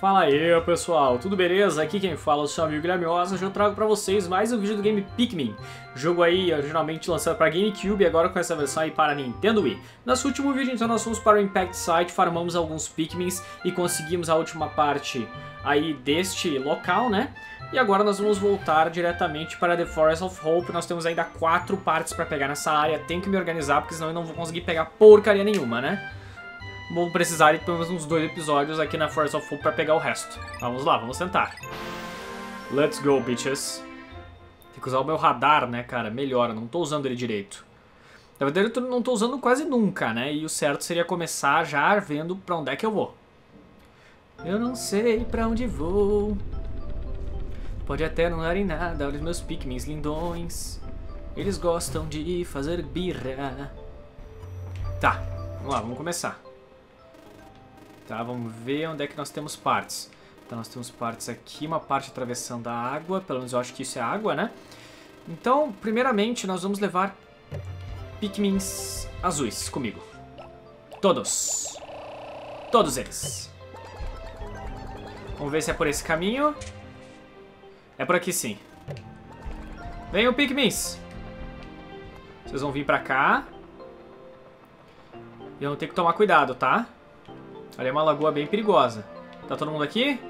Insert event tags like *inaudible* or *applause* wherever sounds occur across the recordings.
Fala aí pessoal, tudo beleza? Aqui quem fala é o seu amigo Guilherme Osa, hoje eu trago pra vocês mais um vídeo do game Pikmin Jogo aí originalmente lançado para GameCube e agora com essa versão aí para Nintendo Wii Nosso último vídeo então nós fomos para o Impact Site, farmamos alguns Pikmins e conseguimos a última parte aí deste local, né? E agora nós vamos voltar diretamente para The Forest of Hope, nós temos ainda quatro partes para pegar nessa área, tenho que me organizar porque senão eu não vou conseguir pegar porcaria nenhuma, né? Vou precisar de pelo menos uns dois episódios aqui na Force of Hope pra pegar o resto. Vamos lá, vamos tentar. Let's go, bitches. Tem que usar o meu radar, né, cara? Melhor, eu não tô usando ele direito. Na verdade, eu não tô usando quase nunca, né? E o certo seria começar já vendo pra onde é que eu vou. Eu não sei pra onde vou. Pode até não dar em nada, olha os meus pikmins lindões. Eles gostam de fazer birra. Tá, vamos lá, vamos começar. Tá, vamos ver onde é que nós temos partes. Então nós temos partes aqui, uma parte atravessando a água, pelo menos eu acho que isso é água, né? Então, primeiramente, nós vamos levar Pikmins azuis comigo. Todos. Todos eles. Vamos ver se é por esse caminho. É por aqui sim. Venham, Pikmins. Vocês vão vir pra cá. E vão ter que tomar cuidado, tá? Tá? Ali é uma lagoa bem perigosa. Tá todo mundo aqui?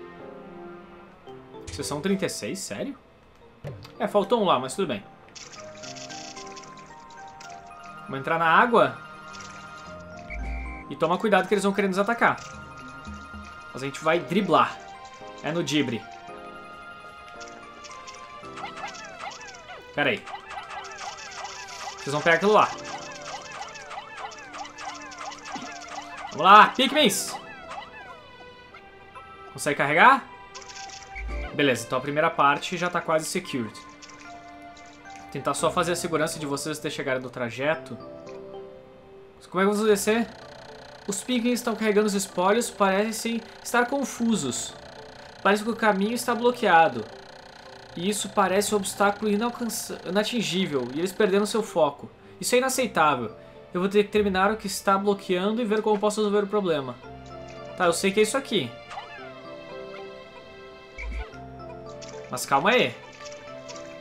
Vocês são 36? Sério? É, faltou um lá, mas tudo bem. Vamos entrar na água. E toma cuidado que eles vão querer nos atacar. Mas a gente vai driblar. É no dibre. Pera aí. Vocês vão pegar aquilo lá. Vamos lá, Pikmins! Consegue carregar? Beleza, então a primeira parte já tá quase secured. Tentar só fazer a segurança de vocês até chegarem do trajeto. Como é que vamos descer? Os Pikmin estão carregando os espólios, parecem estar confusos. Parece que o caminho está bloqueado. E isso parece um obstáculo inatingível, e eles perderam seu foco. Isso é inaceitável. Eu vou ter que terminar o que está bloqueando e ver como posso resolver o problema. Tá, eu sei que é isso aqui. Mas calma aí.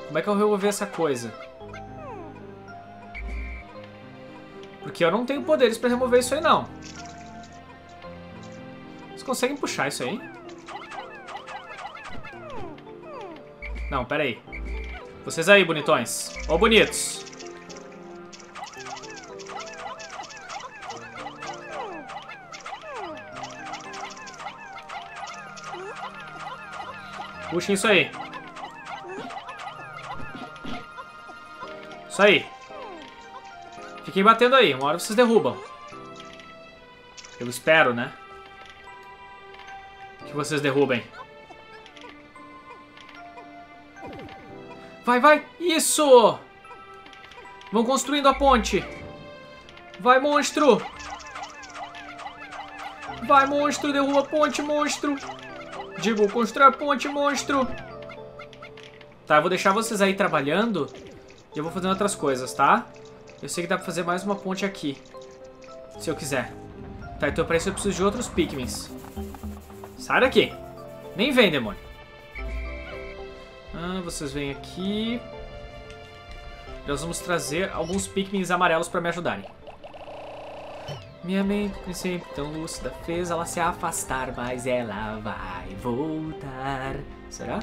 Como é que eu resolver essa coisa? Porque eu não tenho poderes pra remover isso aí, não. Vocês conseguem puxar isso aí? Não, pera aí. Vocês aí, bonitões. Ô, bonitos. Puxem isso aí. Isso aí. Fiquem batendo aí. Uma hora vocês derrubam. Eu espero, né? Que vocês derrubem. Vai, vai! Isso! Vão construindo a ponte. Vai, monstro! Vai, monstro! Derruba a ponte, monstro! Digo, constrói a ponte, monstro! Tá, eu vou deixar vocês aí trabalhando e eu vou fazendo outras coisas, tá? Eu sei que dá pra fazer mais uma ponte aqui. Se eu quiser. Tá, então pra isso eu preciso de outros Pikmins. Sai daqui! Nem vem, demônio. Ah, vocês vêm aqui. Nós vamos trazer alguns Pikmins amarelos pra me ajudarem. Minha mente sempre tão lúcida fez ela se afastar, mas ela vai voltar. Será?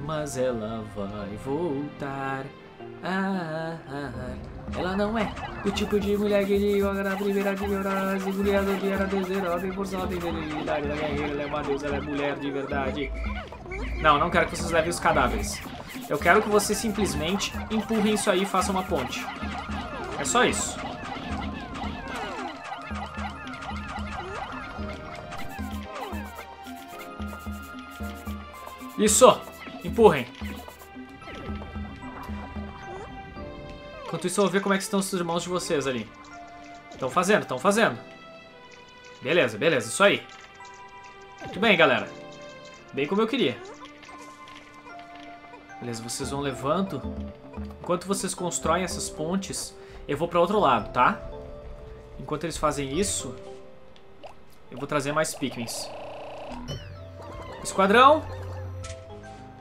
Mas ela vai voltar. Ah, ah, ah. Ela não é o tipo de mulher que digo a primeira de orar, e mulher do dia era desejosa, forçada, inverilidade da guerreira, ela é uma deusa, ela é mulher de verdade. Não, não quero que vocês levem os cadáveres. Eu quero que vocês simplesmente empurrem isso aí e façam uma ponte. É só isso. Isso! Empurrem. Enquanto isso, eu vou ver como é que estão os irmãos de vocês ali. Estão fazendo, estão fazendo. Beleza, beleza, isso aí. Muito bem, galera. Bem como eu queria. Beleza, vocês vão levando. Enquanto vocês constroem essas pontes, eu vou para outro lado, tá? Enquanto eles fazem isso, eu vou trazer mais Pikmins. Esquadrão.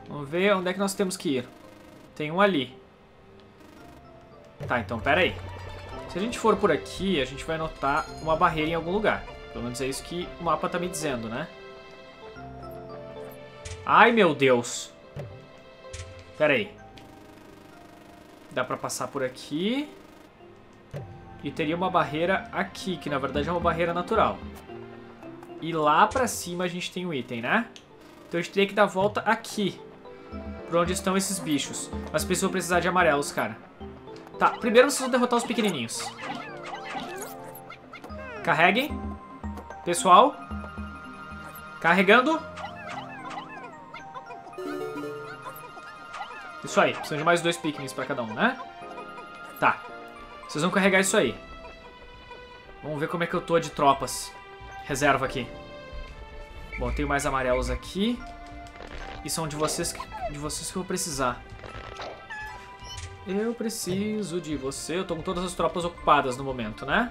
Vamos ver onde é que nós temos que ir. Tem um ali. Tá, então pera aí. Se a gente for por aqui, a gente vai notar uma barreira em algum lugar. Pelo menos é isso que o mapa tá me dizendo, né? Ai, meu Deus. Pera aí. Dá pra passar por aqui. E teria uma barreira aqui, que na verdade é uma barreira natural. E lá pra cima a gente tem um item, né? Então a gente teria que dar a volta aqui. Por onde estão esses bichos. Mas pessoas vão precisar de amarelos, cara. Tá, primeiro vocês vão derrotar os pequenininhos. Carreguem. Pessoal. Carregando. Isso aí, precisam de mais dois Pikmins pra cada um, né? Tá. Vocês vão carregar isso aí. Vamos ver como é que eu tô de tropas. Reserva aqui. Bom, tenho mais amarelos aqui. E são de vocês, de vocês que eu vou precisar. Eu preciso de você. Eu tô com todas as tropas ocupadas no momento, né?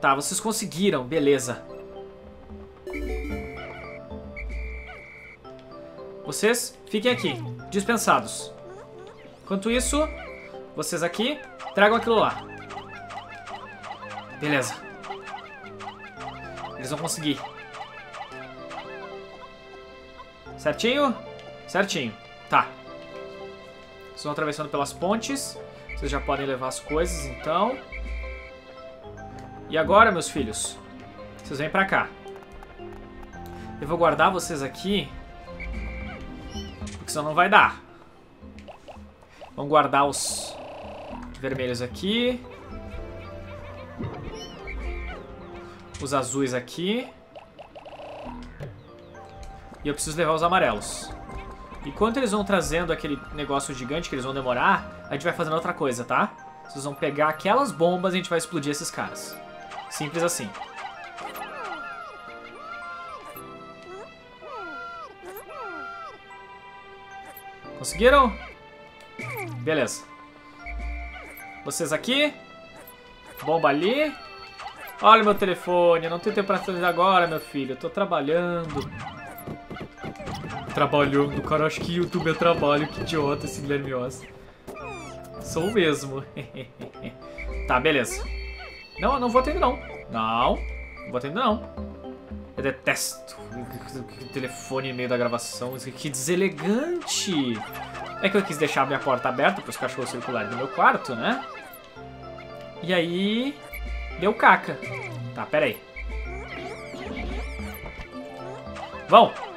Tá, vocês conseguiram. Beleza. Vocês fiquem aqui, dispensados. Enquanto isso, vocês aqui, tragam aquilo lá. Beleza. Eles vão conseguir. Certinho? Certinho. Tá. Vocês vão atravessando pelas pontes. Vocês já podem levar as coisas, então. E agora, meus filhos? Vocês vêm pra cá. Eu vou guardar vocês aqui porque senão não vai dar. Vamos guardar os vermelhos aqui. Os azuis aqui. E eu preciso levar os amarelos. Enquanto eles vão trazendo aquele negócio gigante que eles vão demorar, a gente vai fazendo outra coisa, tá? Vocês vão pegar aquelas bombas e a gente vai explodir esses caras. Simples assim. Conseguiram? Beleza. Vocês aqui. Bomba ali. Olha meu telefone. Eu não tenho tempo pra fazer agora, meu filho. Eu tô trabalhando. Trabalhando. Cara, acho que YouTube é trabalho. Que idiota esse Guilherme Oz. Sou mesmo. *laughs* tá, beleza. Não, não vou atender não. Não. Não vou atender não. Eu detesto o telefone no meio da gravação. Que deselegante. É que eu quis deixar a minha porta aberta para os cachorros circularem no meu quarto, né? E aí... Deu caca. Tá, pera aí. Vão!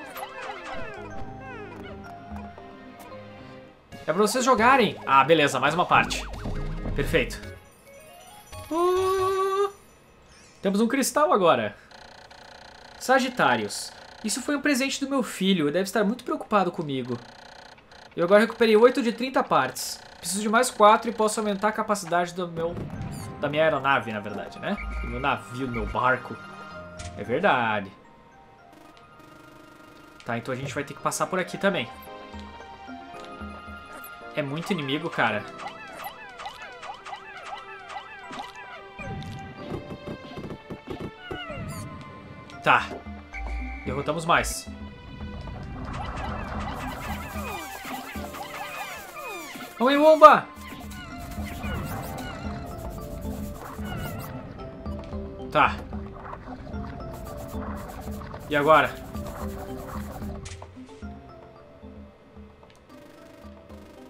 É pra vocês jogarem. Ah, beleza, mais uma parte. Perfeito. Uh, temos um cristal agora. Sagitários. Isso foi um presente do meu filho. Ele deve estar muito preocupado comigo. Eu agora recuperei 8 de 30 partes. Preciso de mais 4 e posso aumentar a capacidade do meu... Da minha aeronave, na verdade, né? Do meu navio, do meu barco. É verdade. Tá, então a gente vai ter que passar por aqui também. É muito inimigo, cara. Tá. Derrotamos mais. Vamos bomba! Tá. E agora?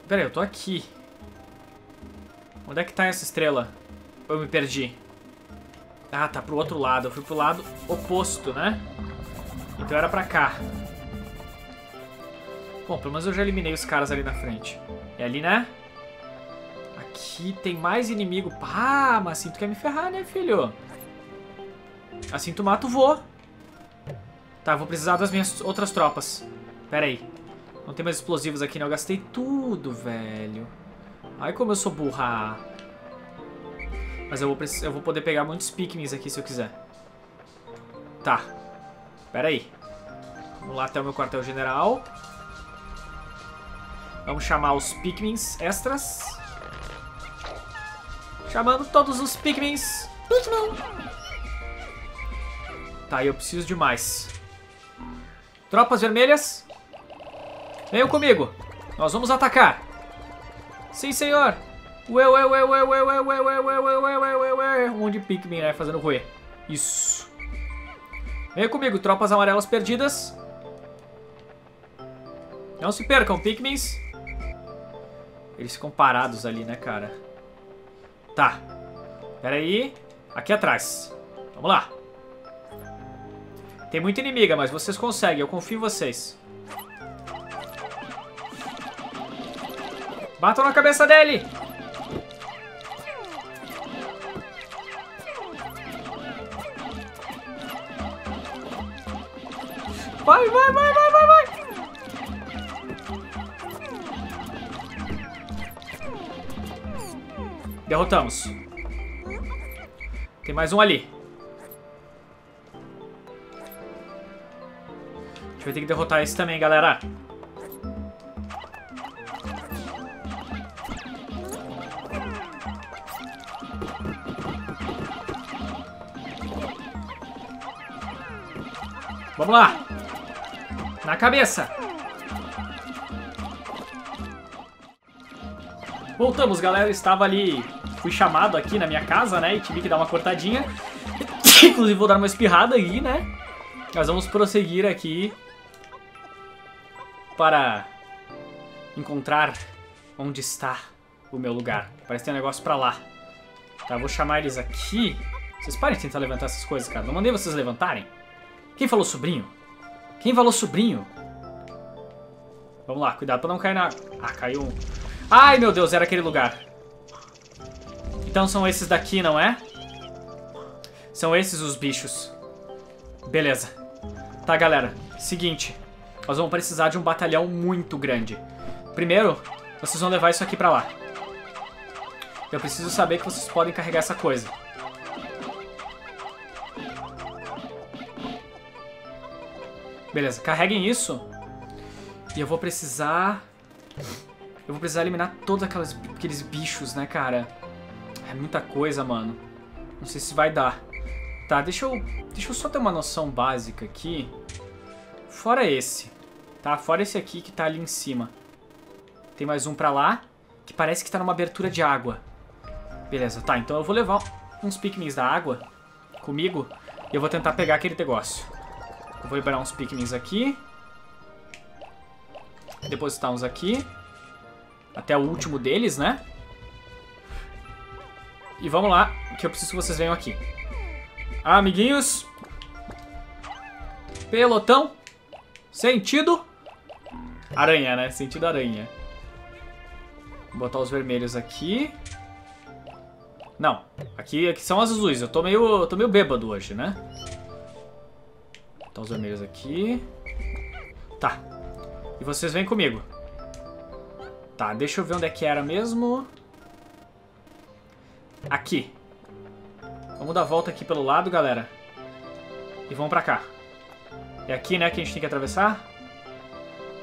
Pera aí, eu tô aqui. Onde é que tá essa estrela? Eu me perdi. Ah, tá pro outro lado. Eu fui pro lado oposto, né? Então era pra cá. Bom, pelo menos eu já eliminei os caras ali na frente. É ali, né? Aqui tem mais inimigo. Pá, mas assim tu quer me ferrar, né, filho? Assim tu mata o vô. Tá, vou precisar das minhas outras tropas. Pera aí. Não tem mais explosivos aqui, né? Eu gastei tudo, velho. Ai, como eu sou burra. Mas eu vou, eu vou poder pegar muitos Pikmins aqui se eu quiser. Tá. Pera aí. Vamos lá até o meu quartel-general. Vamos chamar os Pikmins extras. Chamando todos os Pikmins. Pikmin! Tá, eu preciso de mais. Tropas vermelhas. Venham comigo. Nós vamos atacar. Sim, senhor. Ué, ué, ué, ué, ué, ué, ué, ué, ué, ué, ué, ué, ué, ué. Um monte de Pikmin, né? Fazendo ruê. Isso. Venha comigo, tropas amarelas perdidas. Não se percam, Pikmins. Eles ficam parados ali, né, cara? Tá. Pera aí. Aqui atrás. Vamos lá. Tem muita inimiga, mas vocês conseguem. Eu confio em vocês. Batam na cabeça dele! Vai, vai, vai, vai, vai, vai! Derrotamos. Tem mais um ali. A gente vai ter que derrotar esse também, galera. Vamos lá. Na cabeça. Voltamos, galera. Estava ali... Fui chamado aqui na minha casa, né? E tive que dar uma cortadinha. *coughs* Inclusive vou dar uma espirrada aí, né? Nós vamos prosseguir aqui para encontrar onde está o meu lugar. Parece que tem um negócio pra lá. Tá, vou chamar eles aqui. Vocês parem de tentar levantar essas coisas, cara. Não mandei vocês levantarem. Quem falou sobrinho? Quem falou sobrinho? Vamos lá, cuidado pra não cair na... Ah, caiu um. Ai, meu Deus, era aquele lugar. Então são esses daqui, não é? São esses os bichos. Beleza. Tá, galera. Seguinte. Nós vamos precisar de um batalhão muito grande. Primeiro, vocês vão levar isso aqui pra lá. Eu preciso saber que vocês podem carregar essa coisa. Beleza, carreguem isso. E eu vou precisar... Eu vou precisar eliminar todos aquelas, aqueles bichos, né, cara? É muita coisa, mano. Não sei se vai dar. Tá, deixa eu, deixa eu só ter uma noção básica aqui. Fora esse, tá? Fora esse aqui que tá ali em cima. Tem mais um pra lá, que parece que tá numa abertura de água. Beleza, tá. Então eu vou levar uns Pikmins da água comigo e eu vou tentar pegar aquele negócio. Vou liberar uns Pikmins aqui. Depositar uns aqui. Até o último deles, né? E vamos lá, que eu preciso que vocês venham aqui. Ah, amiguinhos. Pelotão. Sentido. Aranha, né? Sentido aranha. Vou botar os vermelhos aqui. Não, aqui, aqui são as azuis. Eu tô meio, eu tô meio bêbado hoje, né? Então os vermelhos aqui. Tá. E vocês vêm comigo. Tá, deixa eu ver onde é que era mesmo. Aqui. Vamos dar a volta aqui pelo lado, galera. E vamos pra cá. É aqui, né, que a gente tem que atravessar?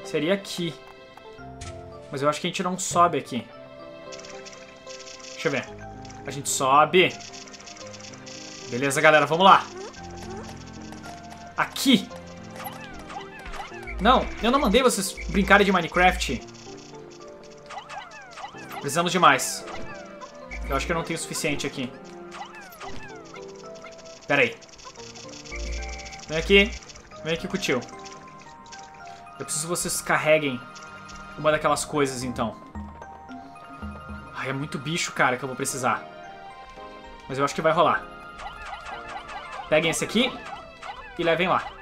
Seria aqui. Mas eu acho que a gente não sobe aqui. Deixa eu ver. A gente sobe. Beleza, galera, vamos lá. Aqui. Não, eu não mandei vocês brincarem de Minecraft. Precisamos de mais. Eu acho que eu não tenho o suficiente aqui. Pera aí. Vem aqui. Vem aqui com o tio. Eu preciso que vocês carreguem uma daquelas coisas, então. Ai, é muito bicho, cara, que eu vou precisar. Mas eu acho que vai rolar. Peguem esse aqui e levem lá.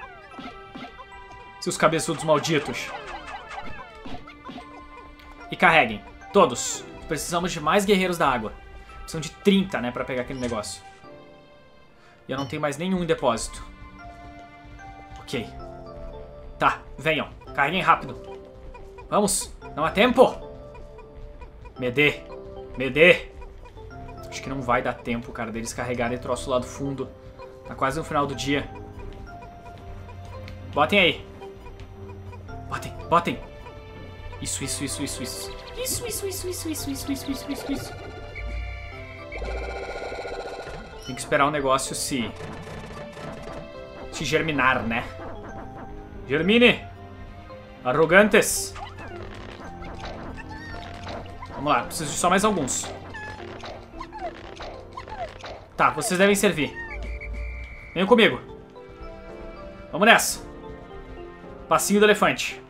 Seus cabeçudos malditos. E carreguem. Todos. Precisamos de mais guerreiros da água. Precisam de 30, né, pra pegar aquele negócio. E eu não tenho mais nenhum depósito. Ok. Tá, venham. Carreguem rápido. Vamos. Não há tempo. Me dê. Me dê. Acho que não vai dar tempo, cara, deles carregarem troço lá do fundo. Tá quase no final do dia. Botem aí. Botem. Isso, isso, isso, isso, isso. Isso, isso, isso, isso, isso, isso, isso, isso, isso, isso. Tem que esperar o negócio se... Se germinar, né? Germine! Arrogantes! Vamos lá, preciso de só mais alguns. Tá, vocês devem servir. Venham comigo. Vamos nessa. Passinho do elefante.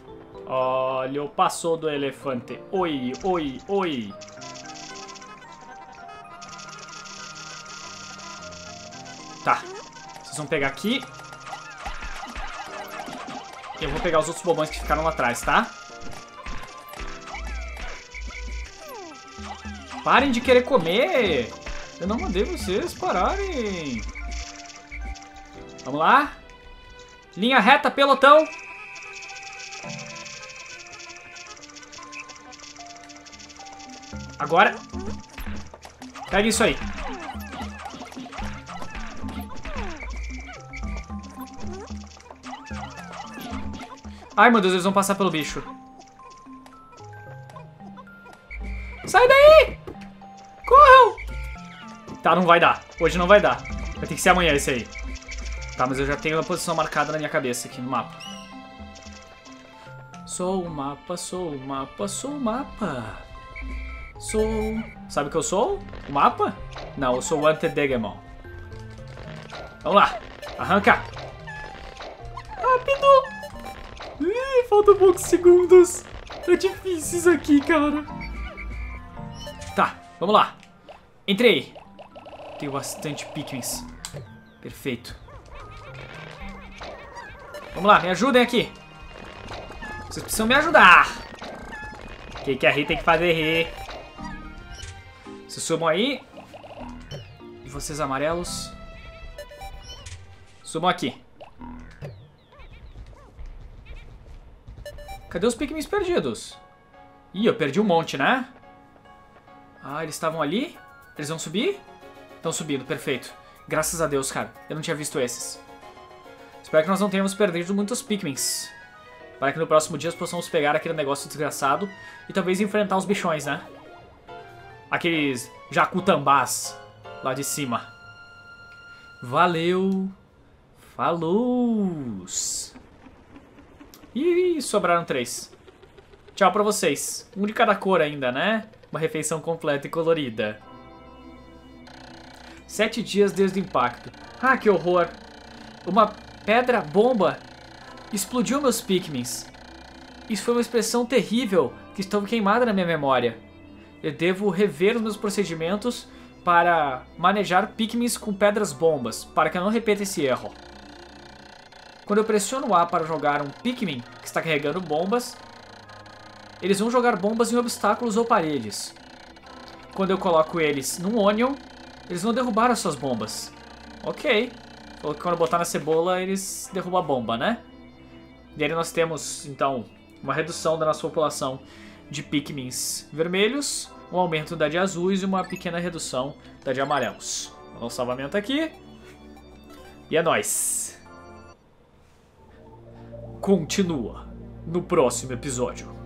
Olha o passo do elefante. Oi, oi, oi. Tá. Vocês vão pegar aqui. Eu vou pegar os outros bobões que ficaram lá atrás, tá? Parem de querer comer! Eu não mandei vocês pararem! Vamos lá. Linha reta, pelotão. Agora. Pega isso aí. Ai, meu Deus, eles vão passar pelo bicho. Sai daí! Corram! Tá, não vai dar. Hoje não vai dar. Vai ter que ser amanhã esse aí. Tá, mas eu já tenho a posição marcada na minha cabeça aqui no mapa. Sou o mapa, sou o mapa, sou o mapa. Sou... Sabe o que eu sou? O mapa? Não, eu sou o Antedegemon. Vamos lá. Arranca. Rápido. Ih, faltam poucos segundos. É difícil isso aqui, cara. Tá, vamos lá. Entrei. Tenho bastante Pikmins. Perfeito. Vamos lá, me ajudem aqui. Vocês precisam me ajudar. O que, que a Ri tem que fazer, Ri? Vocês sumam aí. E vocês amarelos. Sumam aqui. Cadê os Pikmins perdidos? Ih, eu perdi um monte, né? Ah, eles estavam ali? Eles vão subir? Estão subindo, perfeito. Graças a Deus, cara. Eu não tinha visto esses. Espero que nós não tenhamos perdido muitos Pikmins. Para que no próximo dia possamos pegar aquele negócio desgraçado e talvez enfrentar os bichões, né? Aqueles jacutambás lá de cima. Valeu! Falou! Ih, sobraram três. Tchau pra vocês. Um de cada cor ainda, né? Uma refeição completa e colorida. Sete dias desde o impacto. Ah, que horror! Uma Pedra bomba explodiu meus Pikmins. Isso foi uma expressão terrível que estava queimada na minha memória. Eu devo rever os meus procedimentos para manejar Pikmins com pedras bombas, para que eu não repita esse erro. Quando eu pressiono A para jogar um Pikmin que está carregando bombas, eles vão jogar bombas em obstáculos ou paredes. Quando eu coloco eles num Onion, eles vão derrubar as suas bombas. Ok. Quando botar na cebola, eles derrubam a bomba, né? E aí nós temos, então, uma redução da nossa população de Pikmins vermelhos, um aumento da de azuis e uma pequena redução da de amarelos. Um salvamento aqui. E é nóis. Continua no próximo episódio.